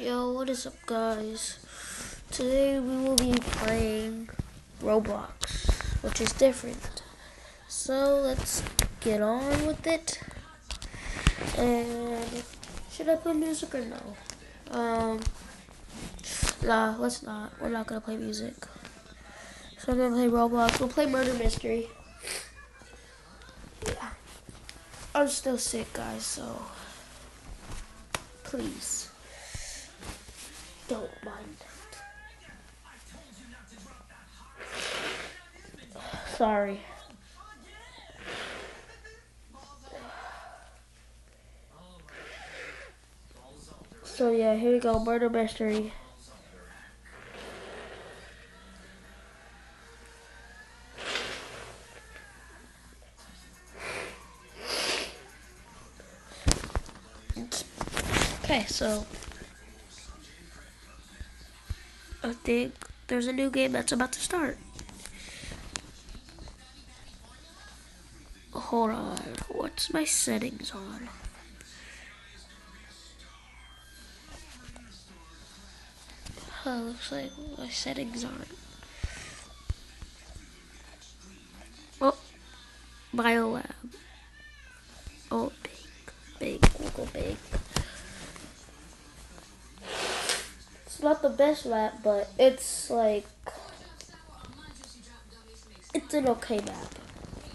Yo, what is up, guys? Today we will be playing Roblox, which is different. So let's get on with it. And should I play music or no? Um, nah, let's not. We're not gonna play music. So I'm gonna play Roblox. We'll play Murder Mystery. Yeah. I'm still sick, guys, so please don't mind. Sorry. So yeah, here we go, murder mystery. Okay, so I think there's a new game that's about to start. Hold on, what's my settings on? Oh, looks like my settings aren't. Oh, Biolab. Oh, big, big, Google big. It's not the best map, but it's like it's an okay map,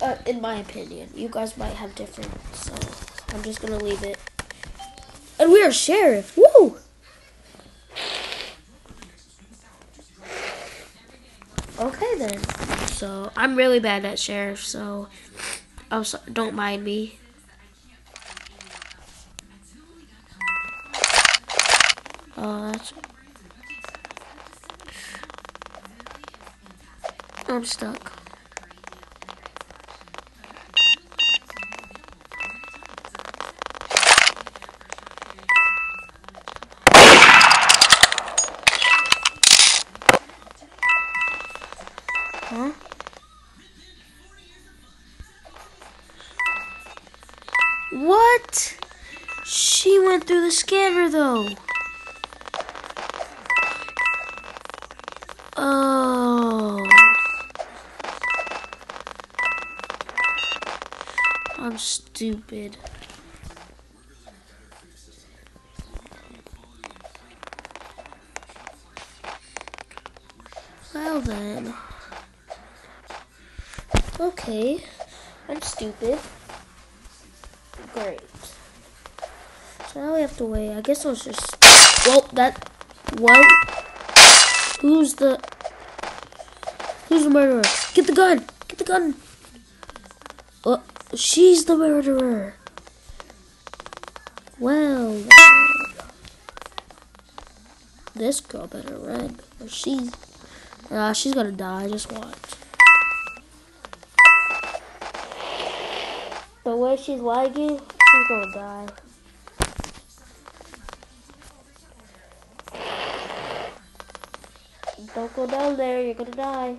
uh, in my opinion. You guys might have different, so I'm just gonna leave it. And we are sheriff. Woo! Okay then. So I'm really bad at sheriff, so don't mind me. Oh, I'm stuck. Huh? What? She went through the scanner though. Stupid. Well then. Okay. I'm stupid. Great. So now we have to wait. I guess I'll just. Well, that. Well. Who's the. Who's the murderer? Get the gun! Get the gun! She's the murderer. Well. This girl better run. Or she. Uh, she's gonna die. Just watch. The way she's lagging, she's gonna die. Don't go down there, you're gonna die.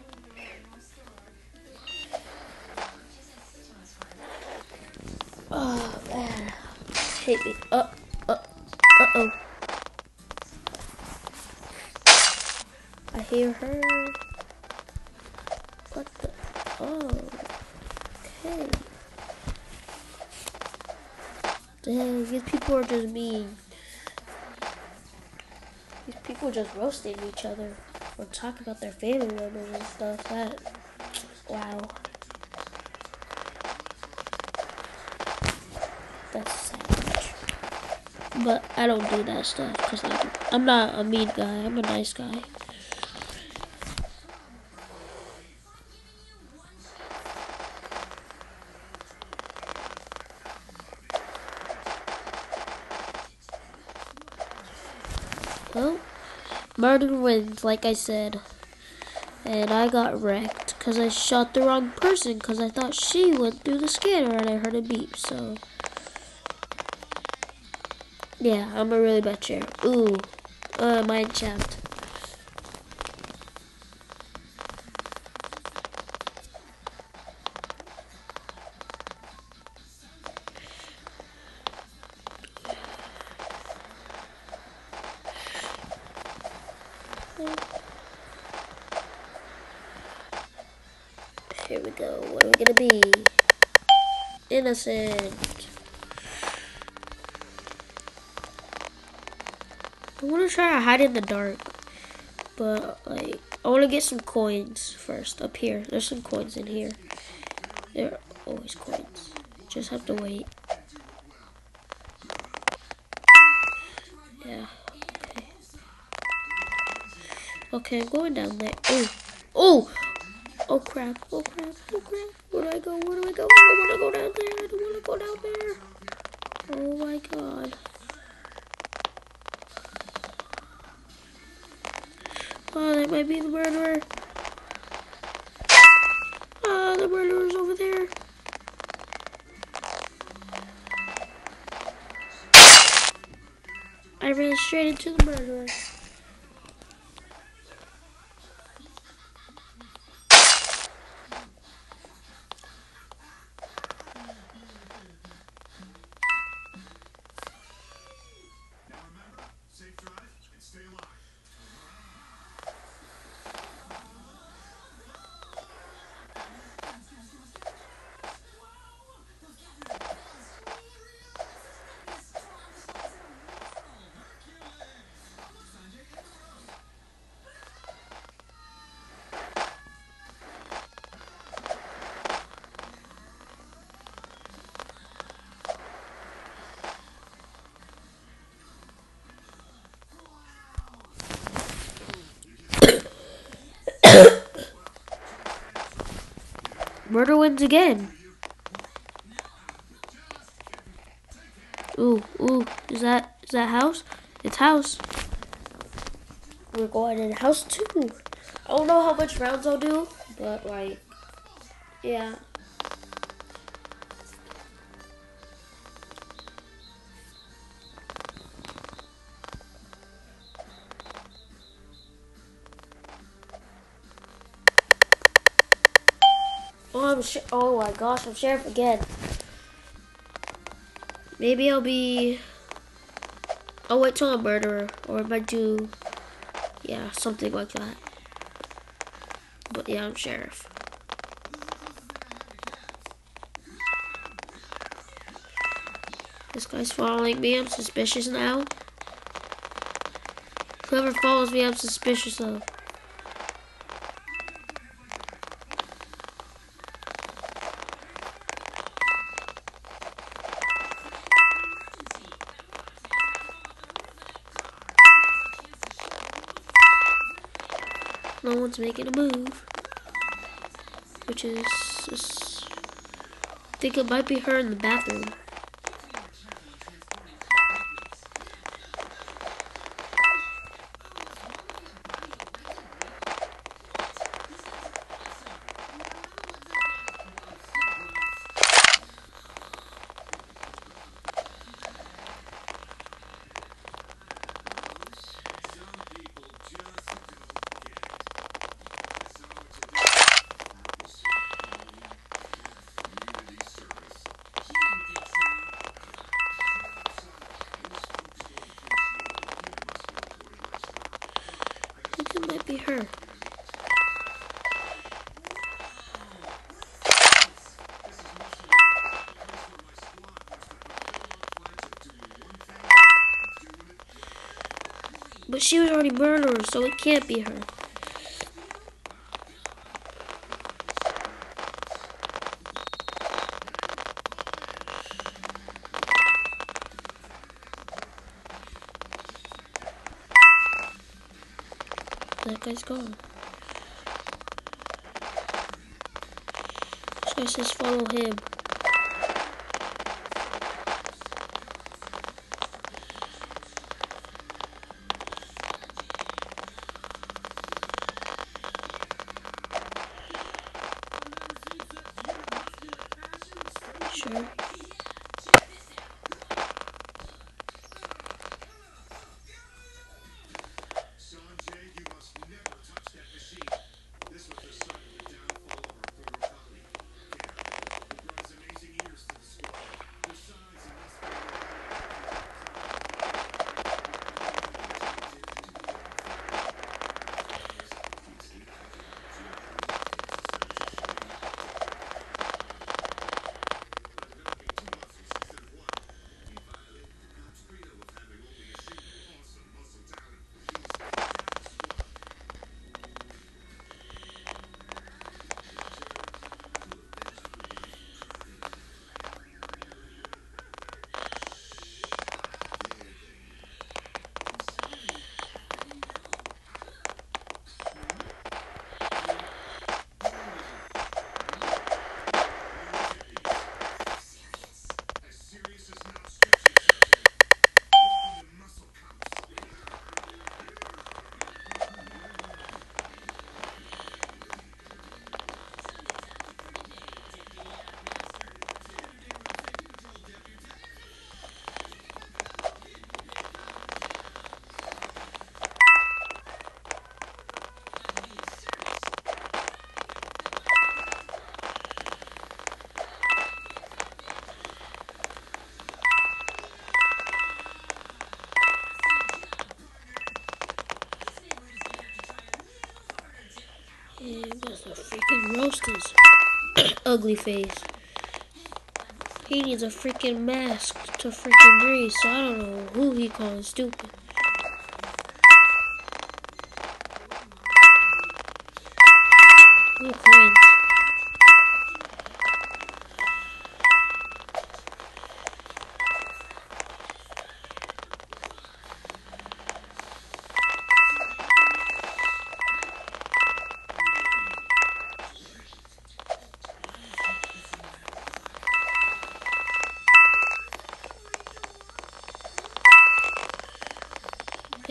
Uh, uh, uh oh. I hear her. What the? Oh, okay. Dang, these people are just mean. These people just roasting each other or talking about their family members and stuff. That, wow. That's savage. But I don't do that stuff because I'm, I'm not a mean guy. I'm a nice guy. Well, murder wins, like I said. And I got wrecked because I shot the wrong person because I thought she went through the scanner and I heard a beep, so. Yeah, I'm a really bad chair. Ooh, uh, Mineshaft. Here we go. What are we gonna be? Innocent. I want to try to hide in the dark, but like I want to get some coins first up here. There's some coins in here. There are always coins. Just have to wait. Yeah. Okay. Okay, I'm going down there. Oh, oh, oh crap! Oh crap! Oh crap! Where do I go? Where do I go? I don't want to go down there. I don't want to go down there. Oh my god. Oh, that might be the murderer. Oh, the murderer's over there. I ran straight into the murderer. Again. Ooh, ooh, is that is that house? It's house. We're going in house two. I don't know how much rounds I'll do, but like, yeah. Gosh, I'm sheriff again. Maybe I'll be. I'll wait till I'm murderer, or I might do, yeah, something like that. But yeah, I'm sheriff. This guy's following me. I'm suspicious now. Whoever follows me, I'm suspicious of. No one's making a move. Which is, is I think it might be her in the bathroom. Her. But she was already murdered, so it can't be her. Guy's gone. This guy says follow him. Roast his ugly face. He needs a freaking mask to freaking breathe, so I don't know who he calling stupid.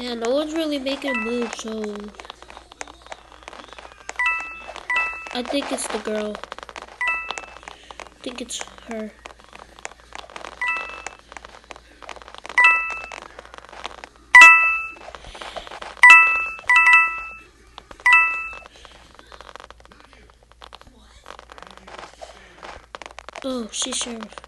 Yeah, no one's really making a move, so I think it's the girl. I think it's her. Oh, she's sheriff.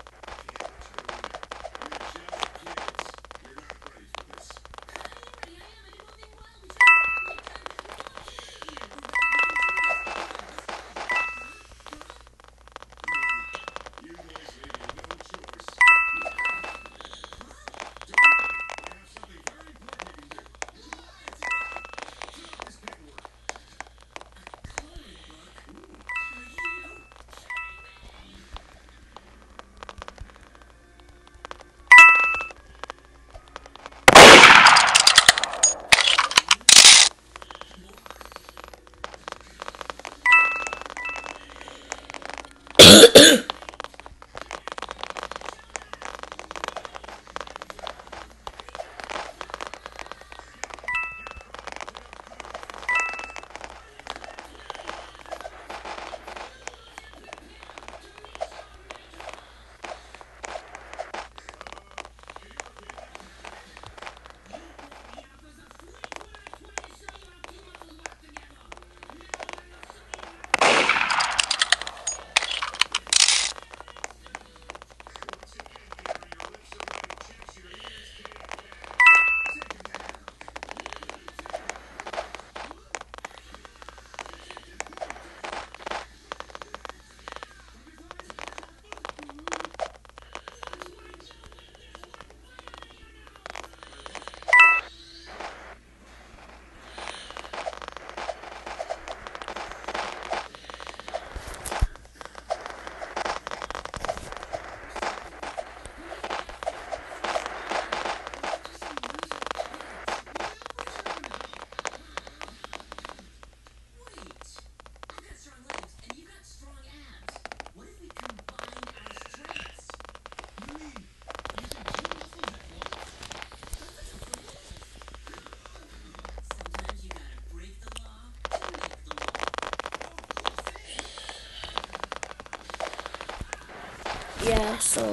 Yeah, so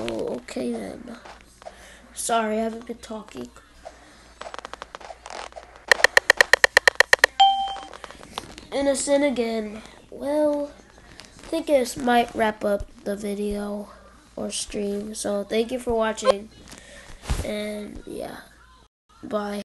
okay then. Sorry, I haven't been talking. Innocent again. Well, I think this might wrap up the video or stream. So thank you for watching. And yeah, bye.